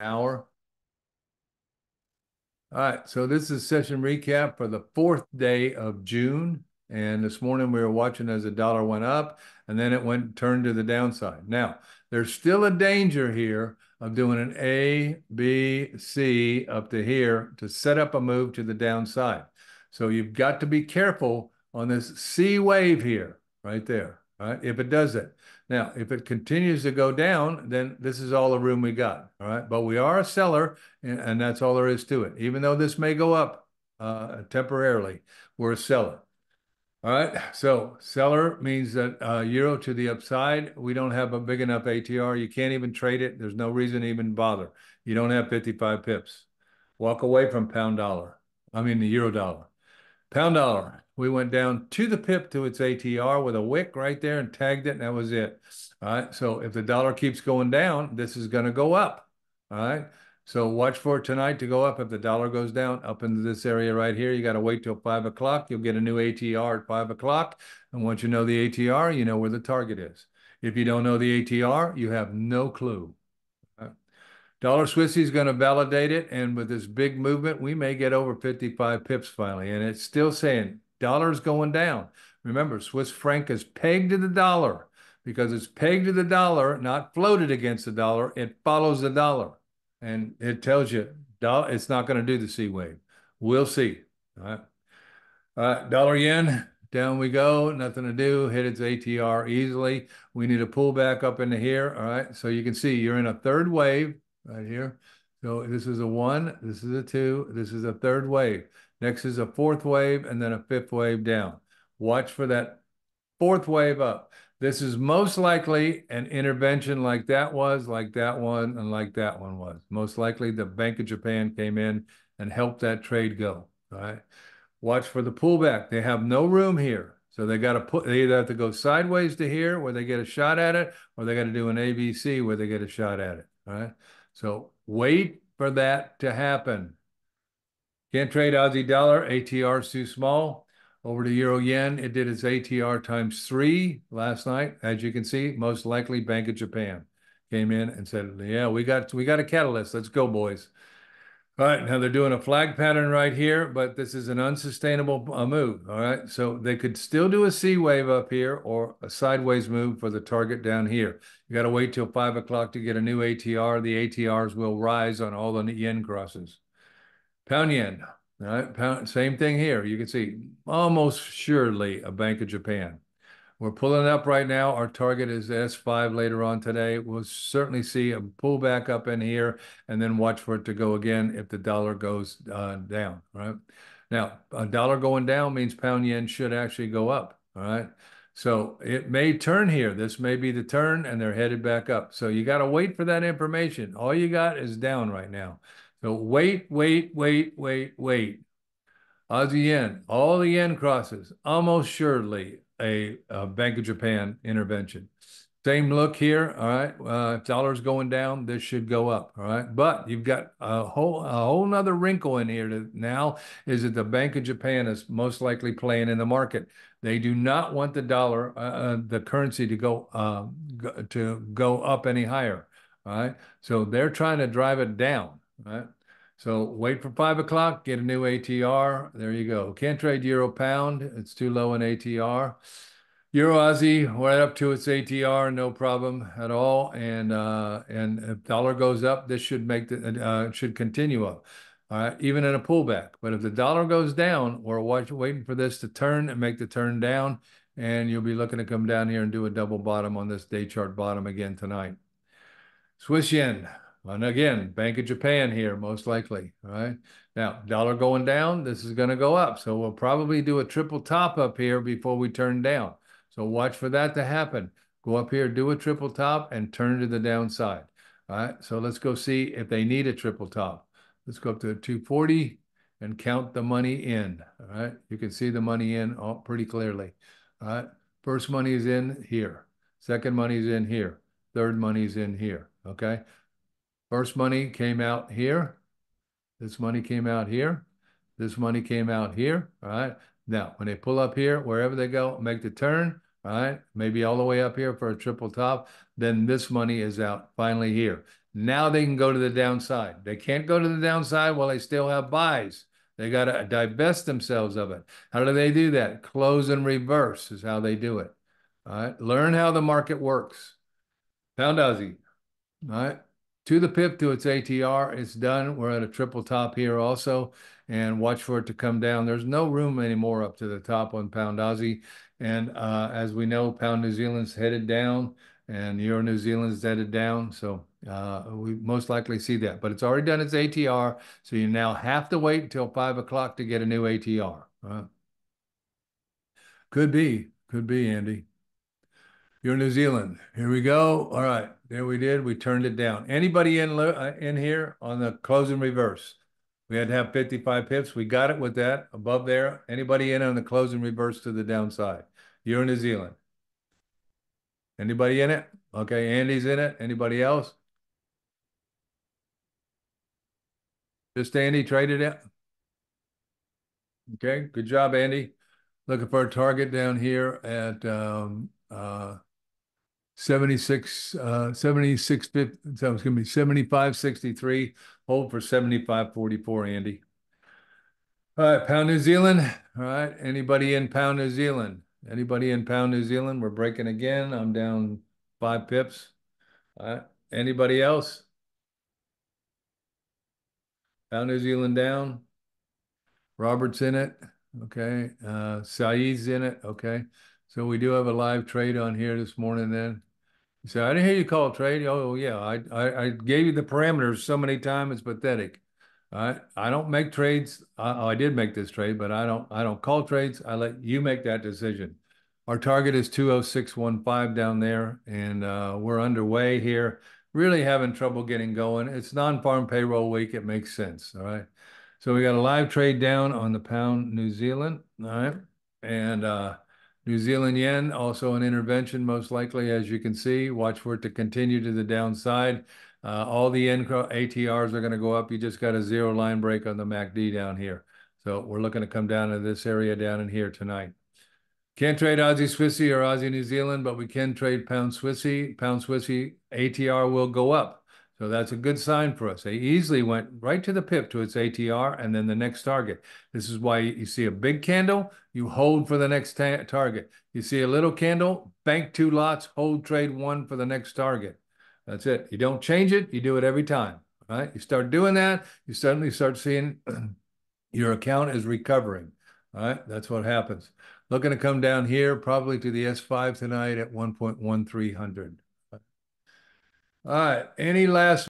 hour. All right, so this is session recap for the fourth day of June. And this morning we were watching as the dollar went up and then it went turned to the downside. Now, there's still a danger here of doing an A, B, C up to here to set up a move to the downside. So you've got to be careful on this C wave here, right there, right? If it does it. Now, if it continues to go down, then this is all the room we got, all right? But we are a seller, and, and that's all there is to it. Even though this may go up uh, temporarily, we're a seller. All right, so seller means that uh, euro to the upside. We don't have a big enough ATR. You can't even trade it. There's no reason to even bother. You don't have 55 pips. Walk away from pound dollar. I mean the euro dollar. Pound dollar. We went down to the pip to its ATR with a wick right there and tagged it, and that was it. All right, so if the dollar keeps going down, this is going to go up. All right. So watch for tonight to go up. If the dollar goes down up into this area right here, you got to wait till five o'clock. You'll get a new ATR at five o'clock. And once you know the ATR, you know where the target is. If you don't know the ATR, you have no clue. Dollar Swissy is going to validate it. And with this big movement, we may get over 55 pips finally. And it's still saying dollar's going down. Remember, Swiss franc is pegged to the dollar because it's pegged to the dollar, not floated against the dollar. It follows the dollar and it tells you it's not going to do the C wave. We'll see. All right. Dollar yen, down we go. Nothing to do. Hit its ATR easily. We need a pull back up into here. All right. So you can see you're in a third wave right here. So this is a one, this is a two, this is a third wave. Next is a fourth wave and then a fifth wave down. Watch for that fourth wave up. This is most likely an intervention like that was, like that one, and like that one was. Most likely the Bank of Japan came in and helped that trade go. All right. Watch for the pullback. They have no room here. So they got to put, they either have to go sideways to here where they get a shot at it, or they got to do an ABC where they get a shot at it. All right. So wait for that to happen. Can't trade Aussie dollar. ATR is too small. Over to Euro Yen, it did its ATR times three last night. As you can see, most likely Bank of Japan came in and said, "Yeah, we got we got a catalyst. Let's go, boys." All right, now they're doing a flag pattern right here, but this is an unsustainable uh, move. All right, so they could still do a C wave up here or a sideways move for the target down here. You got to wait till five o'clock to get a new ATR. The ATRs will rise on all the yen crosses. Pound yen, right, pound, same thing here. You can see almost surely a Bank of Japan. We're pulling up right now. Our target is S5 later on today. We'll certainly see a pullback up in here and then watch for it to go again if the dollar goes uh, down, right? Now, a dollar going down means pound yen should actually go up, all right? So it may turn here. This may be the turn and they're headed back up. So you got to wait for that information. All you got is down right now. So wait, wait, wait, wait, wait. Aussie yen, all the yen crosses, almost surely a, a Bank of Japan intervention. Same look here, all right. Uh, if dollar's going down, this should go up, all right. But you've got a whole a whole nother wrinkle in here to, now is that the Bank of Japan is most likely playing in the market. They do not want the dollar, uh, uh the currency, to go, uh, go to go up any higher, all right. So they're trying to drive it down, right? So wait for five o'clock, get a new ATR. There you go. Can't trade euro pound. It's too low in ATR. Euro Aussie, right up to its ATR, no problem at all. And uh, and if dollar goes up, this should make the uh, should continue up. All right, even in a pullback. But if the dollar goes down, we're watch, waiting for this to turn and make the turn down, and you'll be looking to come down here and do a double bottom on this day chart bottom again tonight. Swiss yen. And again, Bank of Japan here, most likely. All right. Now, dollar going down, this is going to go up. So we'll probably do a triple top up here before we turn down. So watch for that to happen. Go up here, do a triple top, and turn to the downside. All right. So let's go see if they need a triple top. Let's go up to 240 and count the money in. All right. You can see the money in all pretty clearly. All right. First money is in here. Second money is in here. Third money is in here. Okay. First money came out here. This money came out here. This money came out here. All right. Now, when they pull up here, wherever they go, make the turn. All right. Maybe all the way up here for a triple top. Then this money is out finally here. Now they can go to the downside. They can't go to the downside while they still have buys. They got to divest themselves of it. How do they do that? Close and reverse is how they do it. All right. Learn how the market works. Pound Aussie. All right. To the pip to its ATR. It's done. We're at a triple top here also. And watch for it to come down. There's no room anymore up to the top on Pound Aussie. And uh, as we know, Pound New Zealand's headed down and Euro New Zealand's headed down. So uh, we most likely see that. But it's already done its ATR. So you now have to wait until 5 o'clock to get a new ATR. Could be. Could be, Andy. Euro New Zealand. Here we go. All right. There we did. We turned it down. Anybody in uh, in here on the closing reverse? We had to have 55 pips. We got it with that above there. Anybody in on the closing reverse to the downside? Euro New Zealand. Anybody in it? Okay, Andy's in it. Anybody else? Just Andy traded it. Okay, good job, Andy. Looking for a target down here at um, uh, 76, uh, 76, 50, so it's going to be 75, 63. Hold for 75, 44, Andy. All right, pound New Zealand. All right, anybody in pound New Zealand? Anybody in pound New Zealand? We're breaking again. I'm down five pips. All right, anybody else? Pound New Zealand down. Robert's in it. Okay. Uh, Saeed's in it. Okay. So we do have a live trade on here this morning then. So I didn't hear you call trade. Oh yeah, I, I, I gave you the parameters so many times it's pathetic. I I don't make trades. I, I did make this trade, but I don't I don't call trades. I let you make that decision. Our target is 20615 down there, and uh, we're underway here. Really having trouble getting going. It's non-farm payroll week. It makes sense. All right. So we got a live trade down on the pound New Zealand. All right. And uh, New Zealand yen, also an intervention, most likely, as you can see. Watch for it to continue to the downside. Uh, all the ATRs are going to go up. You just got a zero line break on the MACD down here. So we're looking to come down to this area down in here tonight. Can't trade Aussie Swissy or Aussie New Zealand, but we can trade Pound Swissy. Pound Swissy ATR will go up. So that's a good sign for us. They easily went right to the pip to its ATR and then the next target. This is why you see a big candle, you hold for the next target. You see a little candle, bank two lots, hold trade one for the next target. That's it. You don't change it, you do it every time. Right? You start doing that, you suddenly start seeing your account is recovering. All right, that's what happens. Looking to come down here, probably to the S5 tonight at 1.1300. All right. Any last